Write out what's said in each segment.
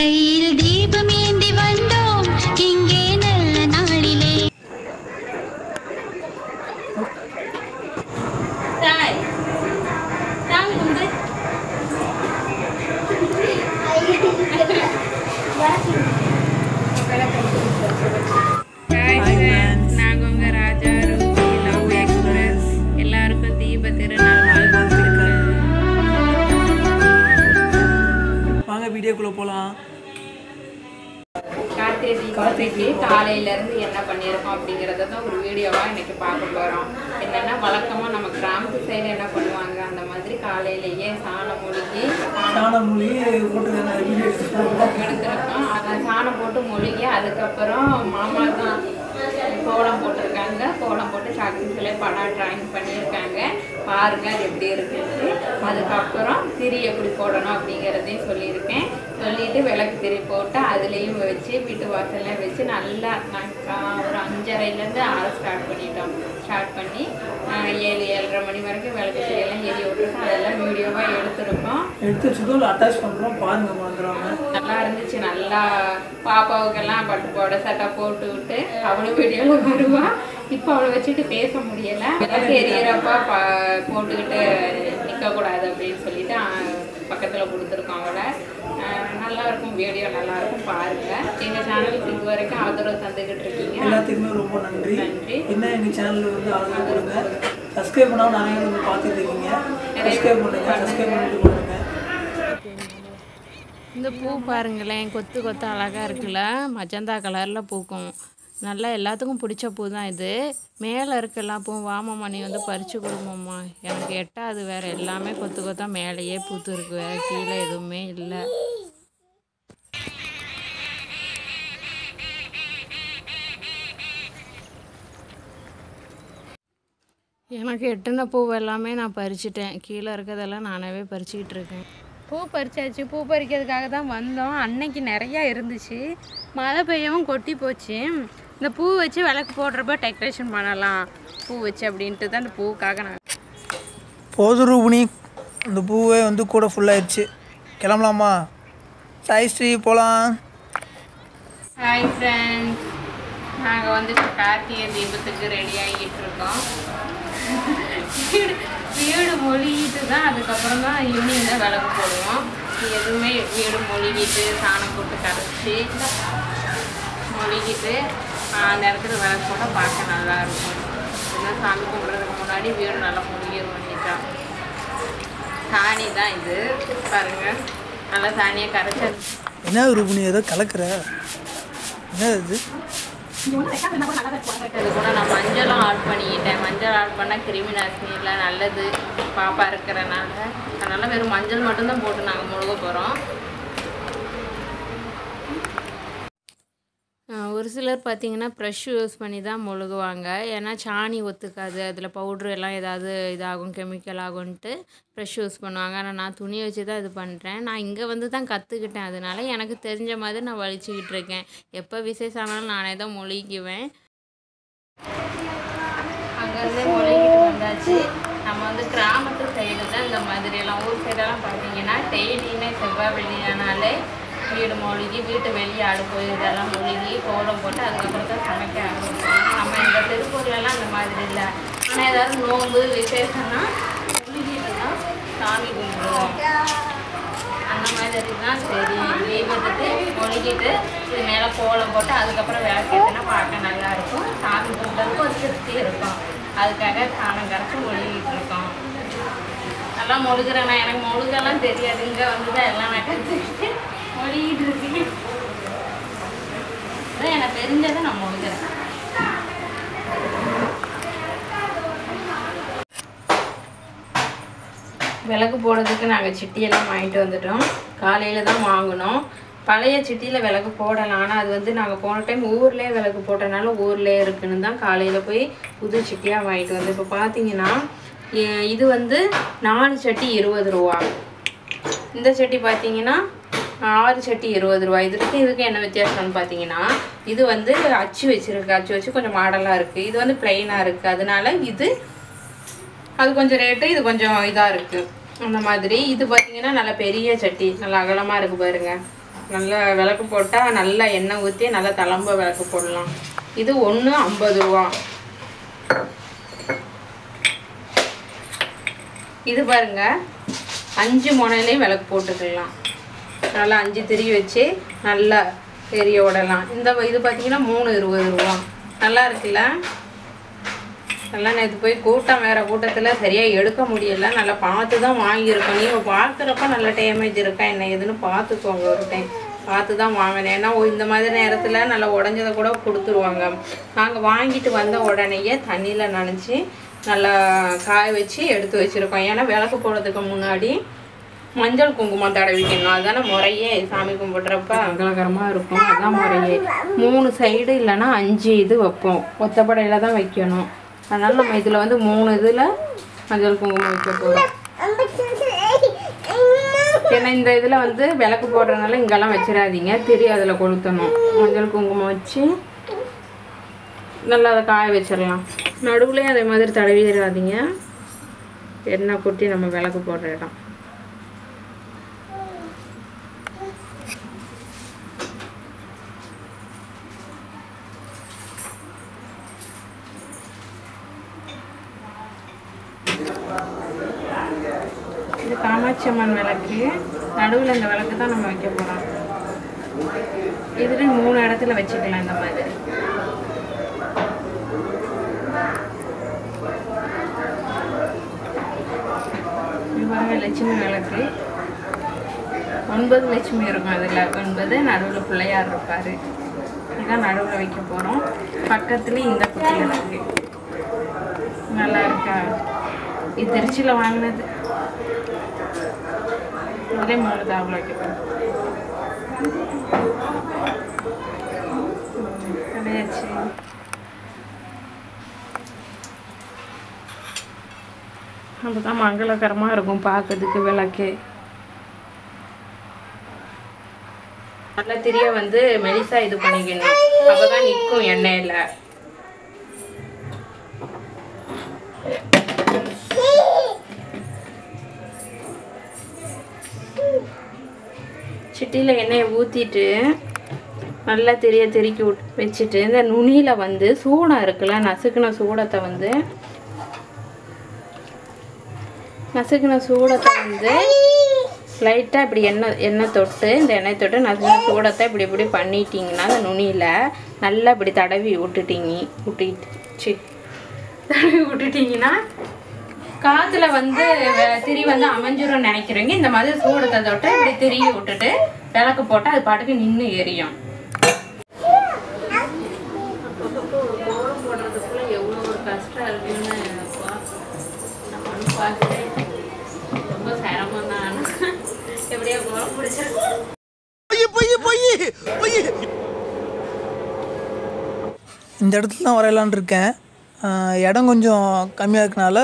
கையில் தீபம் ஏந்தி வந்தோம். இங்கே நல்ல நாளிலே. தாய் தாய் வந்து. நாங்கள் உங்கள் ராஜா ரூபி லவ் எக்ஸ்பிரஸ். எல்லாருக்கும் தீப திருநாள் வாழ்த்துக்கள். வாங்க வீடியோக்குள்ளே போகலாம் கார்த்திகை தீபத்துக்கு காலையில இருந்து என்ன பண்ணியிருக்கோம் அப்படிங்கறத தான் ஒரு வீடியோவா இன்னைக்கு பார்க்க போறோம். என்னன்னா வழக்கமா நம்ம கிராமத்து சைடு என்ன பண்ணுவாங்க? அந்த மாதிரி காலையிலேயே சாணம் முழுகி சாணம் மொழி போட்டுருக்காங்க வீடியோ எடுத்துருக்கோம் எடுத்திருக்கோம். அதை சாணம் போட்டு மொழிகி அதுக்கப்புறம் மாமா தான் கோலம் போட்டிருக்காங்க. கோலம் போட்டு சாக்லேட்ல படம் ட்ராயிங் பண்ணியிருக்காங்க. பாருங்க அது எப்படி இருக்குன்ட்டு. அதுக்கப்புறம் திரி எப்படி போடணும் அப்படிங்கிறதையும் சொல்லியிருக்கேன். சொல்லிட்டு விளக்கு திரி போட்டு அதுலேயும் வச்சு வீட்டு வாசல்ல வச்சு நல்லா நான் ஒரு அஞ்சரைலேருந்து ஆற ஸ்டார்ட் பண்ணிட்டோம். ஸ்டார்ட் பண்ணி ஏழு ஏழரை மணி வரைக்கும் விளக்கு திரியெல்லாம் எரி விட்டுருக்கோம். அதெல்லாம் வீடியோவாக எடுத்திருக்கோம். எடுத்து வச்சுக்கோ அட்டாச் பண்ணுறோம் பாருங்க மறந்துடாம நல்லா இருந்துச்சு. நல்லா பாப்பாவுக்கெல்லாம் பட்டு போட சட்டை போட்டு விட்டு அவளும் வீடியோவில் வருவா. இப்போ அவளை வச்சுட்டு பேச முடியல. விளக்கு எரியறப்ப ப போட்டுக்கிட்டு நிற்கக்கூடாது அப்படின்னு சொல்லிட்டு பக்கத்தில் கொடுத்துருக்கோம் அவளை. ஆஹ் நல்லா இருக்கும் வீடியோ நல்லா இருக்கும் பாருங்க எங்கள் சேனலுக்கு இது வரைக்கும் ஆதரவு தந்துக்கிட்டு இருக்கீங்க. எல்லாத்துக்குமே ரொம்ப நன்றி. நன்றி. என்ன எங்கள் சேனலில் வந்து ஆதரவு கொடுங்க? சப்ஸ்கிரைப் பண்ணால் நிறைய வந்து பார்த்துட்டு இருக்கீங்க. சப்ஸ்கிரைப் பண்ணுங்க சப்ஸ்கிரைப் பண்ணிட்டு இந்த பூ பாருங்களேன் கொத்து கொத்து அழகாக இருக்குல்ல? மஜந்தா கலரில் பூக்கும். நல்லா எல்லாத்துக்கும் பிடிச்ச பூ தான் இது. மேலே இருக்கலாம் பூ வாமம்மா நீ வந்து பறித்து கொடுமாம்மா எனக்கு எட்டாது வேறு. எல்லாமே கொத்து கொத்தா மேலேயே பூத்து இருக்கு வேறு. கீழே எதுவுமே இல்லை. எனக்கு எட்டுன பூ எல்லாமே நான் பறிச்சிட்டேன். கீழே இருக்கிறதெல்லாம் நானாவே பறிச்சுக்கிட்டு இருக்கேன். பூ பறிச்சாச்சு. பூ பறிக்கிறதுக்காக தான் வந்தோம். அன்னைக்கு நிறையா இருந்துச்சு. மழை பெய்யவும் கொட்டி போச்சு. இந்த பூ வச்சு விளக்கு போடுறப்ப டெக்கரேஷன் பண்ணலாம். பூ வச்சு அப்படின்ட்டு தான் இந்த பூவுக்காக நான் போதும் ரூபினி அந்த பூவே வந்து கூட ஃபுல்லாகிடுச்சு கிளம்பலாமா? சாய் ஸ்ரீ போகலாம் ஹாய் ஃப்ரெண்ட்ஸ் நாங்கள் வந்து கார்த்திகை தீபத்துக்கு ரெடி ஆகிட்டு இருக்கோம். வீடு வீடு மொழிகிட்டு தான் அதுக்கப்புறம் தான் யூனியனில் விளக்கு போடுவோம். எதுவுமே வீடு மொழிகிட்டு சாணம் போட்டு கரைச்சி மொழிகிட்டு அந்த இடத்துல விளக்கு போட்டால் பார்க்க நல்லா இருக்கும். ஏன்னா சாமி கும்பிட்றதுக்கு முன்னாடி வீடு நல்லா மொழிகிடும் பண்ணிட்டோம் சாணி தான் இது. பாருங்கள் நல்லா சாணியை கரைச்சி என்ன ரூபணி ஏதோ கலக்கிற. என்ன இது? கூட நான் மஞ்சளும் ஆட் பண்ணிக்கிட்டேன். மஞ்சள் ஆட் பண்ணால் கிருமி நாசினி நல்லது. பாப்பா இருக்கிறனால. அதனால் வெறும் மஞ்சள் மட்டும்தான் போட்டு நாங்கள் முழுக போகிறோம் ஒரு சிலர் பார்த்தீங்கன்னா ப்ரஷ் யூஸ் பண்ணி தான் மொழுகுவாங்க. ஏன்னா சாணி ஒத்துக்காது. அதில் பவுட்ரு எல்லாம் ஏதாவது இதாகும் கெமிக்கல் ஆகும்ன்ட்டு ப்ரஷ் யூஸ் பண்ணுவாங்க. ஆனால் நான் துணி வச்சு தான் இது பண்ணுறேன் நான் இங்கே வந்து தான் கற்றுக்கிட்டேன் அதனால எனக்கு தெரிஞ்ச மாதிரி நான் வலிச்சுக்கிட்டு இருக்கேன். எப்போ விசேஷம் ஆனாலும் நானே தான் மொழிக்குவேன் அங்கேருந்தே மொழிகிட்டு வந்தாச்சு. நம்ம வந்து கிராமத்து சைடு தான் இந்த மாதிரியெல்லாம் ஊர் சைடெல்லாம் பார்த்தீங்கன்னா டெய்லியுமே செவ்வாய் வெள்ளியானாலே வீடு மொழிகி வீட்டு வெளியே அடுப்பு இதெல்லாம் மொழிகி கோலம் போட்டு அதுக்கப்புறம் தான் சமைக்க நம்ம இந்த திருப்பூர்லலாம் அந்த மாதிரி இல்லை. ஆனால் ஏதாவது நோம்பு விசேஷம்னா மொழிகிட்டு தான் சாமி கும்பிடுவோம். அந்த மாதிரி தான் சரி. தீபத்துக்கு மொழிகிட்டு இது மேலே கோலம் போட்டு அதுக்கப்புறம் விளக்கேற்றினா பார்க்க நல்லா இருக்கும் சாமி கும்பிட்டதுக்கு ஒரு திருப்தி இருக்கும். அதுக்காக சாணம் கரைச்சி மொழிகிட்டு இருக்கோம். நல்லா மொழுகிறேன். நான் எனக்கு மொழுகெல்லாம் தெரியாது. இங்கே வந்து தான் எல்லாம் நான் கற்றுக்கிட்டு அதான் எனக்கு தெரிஞ்சதை நம்ம விளக்கு போடுறதுக்கு நாங்கள் சிட்டியெல்லாம் வாங்கிட்டு வந்துட்டோம். காலையில் தான் வாங்கினோம். பழைய சிட்டியில் விளக்கு போடலாம் ஆனால் அது வந்து நாங்கள் போன டைம் ஊர்லேயே விளக்கு போட்டனால ஊர்லேயே இருக்குன்னு தான் காலையில் போய் புது சிட்டியாக வாங்கிட்டு வந்தோம். இப்போ பார்த்தீங்கன்னா இது வந்து நாலு சட்டி இருபது ரூபா. இந்த சட்டி பார்த்தீங்கன்னா ஆறு சட்டி இருபது ரூபா இதுக்கு இதுக்கு என்ன வித்தியாசம்னு பார்த்தீங்கன்னா இது வந்து அச்சு வச்சுருக்கு. அச்சு வச்சு கொஞ்சம் மாடலாக இருக்குது இது வந்து பிளெயினாக இருக்குது அதனால இது அது கொஞ்சம் ரேட்டு இது கொஞ்சம் இதாக இருக்குது அந்த மாதிரி. இது பார்த்தீங்கன்னா நல்லா பெரிய சட்டி. நல்லா அகலமாக இருக்குது பாருங்கள் நல்லா விளக்கு போட்டால் நல்லா எண்ணெய் ஊற்றி நல்லா தளம்ப விளக்கு போடலாம். இது ஒன்று ஐம்பது ரூபா. இது பாருங்கள் அஞ்சு முனையிலையும் விளக்கு போட்டுக்கலாம். நல்லா அஞ்சு திரி வச்சு நல்லா பெரிய விடலாம். இந்த இது பார்த்தீங்கன்னா மூணு இருபது ரூபா. நல்லா இருக்குல்ல? நல்லா நேற்று போய் கூட்டம் வேறு கூட்டத்தில் சரியாக எடுக்க முடியல. நல்லா பார்த்து தான் வாங்கியிருக்கோம் நீங்கள் பார்க்குறப்ப நல்ல டேமேஜ் இருக்கா? என்ன ஏதுன்னு பார்த்துக்கோங்க ஒரு டைம் பார்த்து தான் வாங்கினேன். ஏன்னா இந்த மாதிரி நேரத்தில் நல்லா உடஞ்சதை கூட கொடுத்துருவாங்க. நாங்கள் வாங்கிட்டு வந்த உடனேயே தண்ணியில் நனைச்சி நல்லா காய வச்சு எடுத்து வச்சுருக்கோம். ஏன்னா விளக்கு போடுறதுக்கு முன்னாடி மஞ்சள் குங்குமம் தடவிக்கணும் அதுதானே முறையே. சாமி கும்பிட்றப்ப. அகலகரமாக இருக்கும். அதுதான் முறையே. மூணு சைடு இல்லைன்னா அஞ்சு இது வைப்போம். ஒத்தப்படையில் தான் வைக்கணும். அதனால் நம்ம இதில் வந்து மூணு இதில் மஞ்சள் குங்குமம் வைக்க போகிறோம் ஏன்னா இந்த இதில் வந்து விளக்கு போடுறதுனால இங்கெல்லாம் வச்சிடாதீங்க. திரி அதில் கொளுத்தணும். மஞ்சள் குங்குமம் வச்சு நல்லா அதை காய வச்சிடலாம். நடுவுலையும் அதே மாதிரி தடவிடாதீங்க. எண்ணெய் கொட்டி நம்ம விளக்கு போடுற இடம். காமாட்சியம்மன் விளக்கு நடுவில் இந்த விளக்கு தான் நம்ம வைக்க போகிறோம் இதில் மூணு இடத்துல வச்சுக்கலாம் இந்த மாதிரி. பாருங்க லட்சுமி விளக்கு. ஒன்பது லட்சுமி இருக்கும் அதில். ஒன்பது நடுவில் பிள்ளையார் இருப்பார். இதுதான் நடுவில் வைக்க போகிறோம் பக்கத்துலேயும் இந்த குட்டி விளக்கு. நல்லா இருக்கா? இது திருச்சியில் வாங்கினது. இதுலேயே மூணு தாவல் வைக்க போகிறோம் மங்களகரமாக இருக்கும் பார்க்கறதுக்கு விளக்கே நல்ல திரிய வந்து மெலிசா இது பண்ணிக்கணும் அப்பதான் நிற்கும் எண்ணெயில் சிட்டியில் எண்ணெயை ஊற்றிட்டு நல்லா தெரிய தெரிக்கி விட் வச்சுட்டு இந்த நுனியில் வந்து சூடம் இருக்குல்ல நசுக்குன சூடத்தை வந்து நசுக்குன சூடத்தை வந்து லைட்டாக இப்படி எண்ணெய் எண்ணெய் தொட்டு இந்த எண்ணெய் தொட்டு நசுக்கின சூடத்தை இப்படி இப்படி பண்ணிட்டீங்கன்னா அந்த நுனியில் நல்லா இப்படி தடவி விட்டுட்டீங்க விட்டுச்சு தடவி விட்டுட்டீங்கன்னா காத்துல வந்து திரி வந்து அமைஞ்சிரும் நினைக்கிறீங்க இந்த மாதிரி சூடத்தை தொட்டு இப்படி திரிய விட்டுட்டு விளக்கு போட்டால் அது பாட்டுக்கு நின்று எரியும். ரொம்ப சிரமம் தான் எப்படியோ பிடிச்சிருக்கு இந்த இடத்துல தான் வரையலான் இருக்கேன். இடம் கொஞ்சம் கம்மியாக இருக்கனால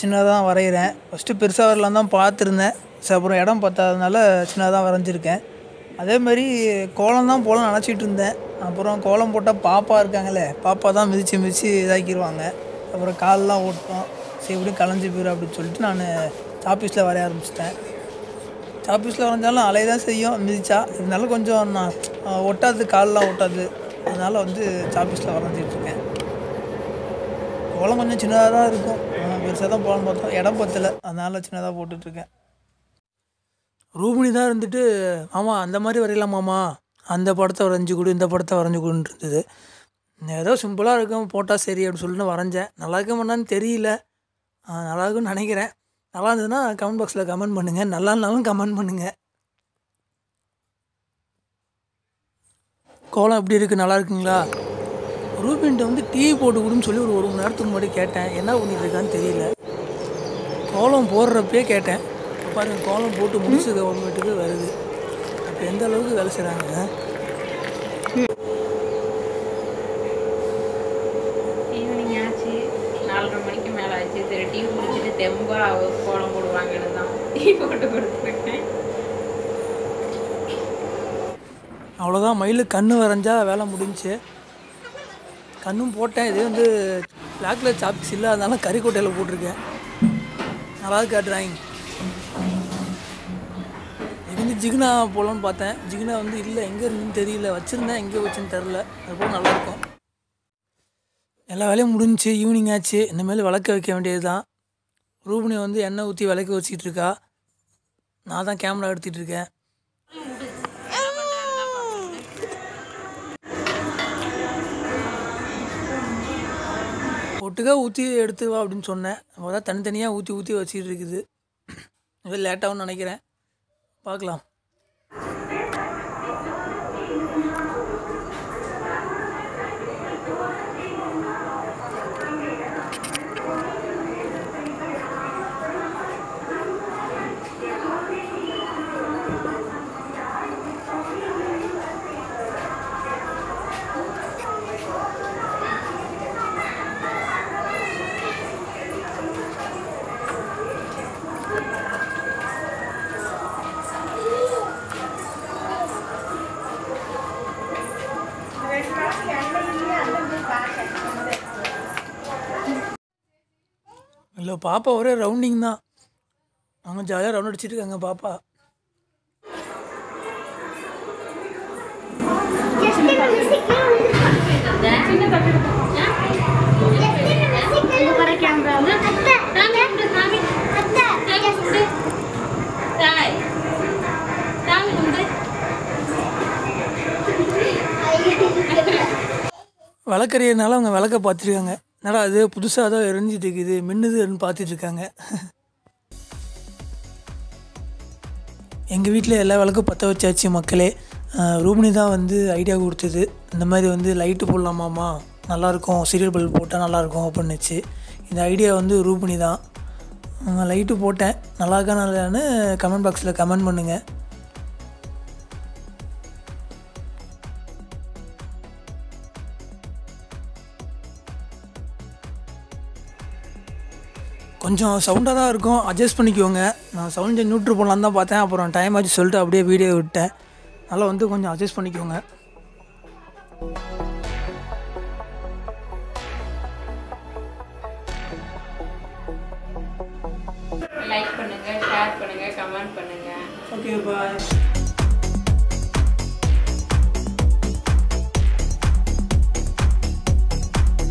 சின்னதாக தான் வரைகிறேன். ஃபஸ்ட்டு பெருசாக வரலாம் தான் பார்த்துருந்தேன். சரி அப்புறம் இடம் பத்தாதனால சின்னதாக தான் வரைஞ்சிருக்கேன். அதே மாதிரி கோலம் தான் போல நினச்சிட்டு இருந்தேன். அப்புறம் கோலம் போட்டால் பாப்பா இருக்காங்களே பாப்பா தான் மிதித்து மிதித்து இதாக்கிடுவாங்க அப்புறம் கால்லாம் ஓட்டும் சரி இப்படி கலைஞ்சி போயிடும் அப்படின்னு சொல்லிட்டு நான் சாப்பீஸில் வரைய ஆரம்பிச்சிட்டேன். சாப்பீஸில் வரைஞ்சாலும் அலைய தான் செய்யும் மிதிச்சா. இருந்தாலும் கொஞ்சம் நான் ஒட்டாது கால்லாம் ஒட்டாது. அதனால் வந்து சாப்பீஸில் வரைஞ்சிட்டு குளம் கோலம் கொஞ்சம் சின்னதாக தான் இருக்கும். பெருசாக தான் போகலான்னு பார்த்தோம். இடம் பத்தலை. அதனால் சின்னதாக போட்டுட்ருக்கேன். ரூபினி தான் இருந்துட்டு ஆமாம் அந்த மாதிரி வரையலாம் மாமா. அந்த படத்தை வரைஞ்சி கொடு இந்த படத்தை வரைஞ்சி கொடுன்னு இருந்தது. ஏதோ சிம்பிளாக இருக்கும். போட்டால் சரி அப்படின்னு சொல்லிட்டு வரைஞ்சேன். நல்லா இருக்க மாட்டான்னு தெரியல. நல்லா இருக்கும்னு நினைக்கிறேன். நல்லா இருந்ததுன்னா கமெண்ட் பாக்ஸில் கமெண்ட் பண்ணுங்கள் நல்லா இருந்தாலும் கமெண்ட் பண்ணுங்கள் கோலம் எப்படி இருக்குது நல்லா இருக்குங்களா? ரூபின்ட்ட வந்து டீ போட்டு கொடுன்னு சொல்லி ஒரு ஒரு மணி நேரத்துக்கு முன்னாடி கேட்டேன். என்ன பண்ணிட்டு இருக்கான்னு தெரியல. கோலம் போடுறப்பே கேட்டேன். பாருங்க கோலம் போட்டு முடிச்சு கவர்மெண்ட்டுக்கு வருது. அப்போ எந்த அளவுக்கு வேலை செய்கிறாங்க ஈவினிங் ஆச்சு. நாலரை மணிக்கு மேலே ஆச்சு. சரி டீ குடிச்சிட்டு கோலம் போடுவாங்கன்னு தான் டீ போட்டு கொடுத்துருக்கேன். அவ்வளோதான் மயில் கண்ணு வரைஞ்சா வேலை முடிஞ்சுச்சு கண்ணும் போட்டேன். இதே வந்து பிளாக்ல சாப்பிட்ஸ் சாப்ஸ் இல்லை கறிக்கோட்டையில் போட்டிருக்கேன். நல்லா இருக்கா டிராயிங் இது வந்து ஜிகினா போகலான்னு பார்த்தேன். ஜிகினா வந்து இல்லை எங்கே இருந்துன்னு தெரியல. வச்சுருந்தேன் எங்கே வச்சுன்னு தெரில அது போல் நல்லாயிருக்கும் எல்லா வேலையும் முடிஞ்சுச்சு ஈவினிங் ஆச்சு. இனிமேல் விளக்க வைக்க வேண்டியது தான் ரூபினி வந்து எண்ணெய் ஊற்றி விளக்க வச்சிட்டு இருக்கா. நான் தான் கேமரா எடுத்துகிட்டு இருக்கேன். ஒட்டுக்கா ஊற்றி எடுத்து வா அப்படின்னு சொன்னேன். அப்போ தான் தனித்தனியாக ஊற்றி ஊற்றி வச்சிட்டு இருக்குது. இது லேட்டாகும்னு நினைக்கிறேன். பார்க்கலாம். இல்லை பாப்பா ஒரே ரவுண்டிங் தான். அவங்க ஜாலியாக ரவுண்ட் அடிச்சிருக்காங்க இருக்காங்க பாப்பா. விளக்கறியதுனால அவங்க விளக்க பார்த்துருக்காங்க. என்னடா அது புதுசாக தான் எரிஞ்சிட்டு இருக்குது மின்னுதுன்னு பார்த்துட்டு இருக்காங்க எங்கள் வீட்டில் எல்லா விளக்கும் பற்ற வச்சாச்சு மக்களே. ரூபினி தான் வந்து ஐடியா கொடுத்தது. இந்த மாதிரி வந்து லைட்டு போடலாமாம்மா? நல்லாயிருக்கும் சீரியல் பல்ப் போட்டால் நல்லாயிருக்கும் அப்படின்னுச்சு. இந்த ஐடியா வந்து ரூபினி தான். லைட்டு போட்டேன். நல்லா இருக்கா நல்லான்னு கமெண்ட் பாக்ஸில் கமெண்ட் பண்ணுங்கள் கொஞ்சம் சவுண்டாக தான் இருக்கும். அட்ஜஸ்ட் பண்ணிக்கோங்க. நான் சவுண்ட் நியூட்ரு போடலான்னு தான் பார்த்தேன். அப்புறம் டைம் ஆச்சு சொல்லிட்டு அப்படியே வீடியோ விட்டேன். அதனால் வந்து கொஞ்சம் அட்ஜஸ்ட் பண்ணிக்கோங்க. லைக் பண்ணுங்க ஷேர் பண்ணுங்க கமெண்ட் பண்ணுங்க. Okay bye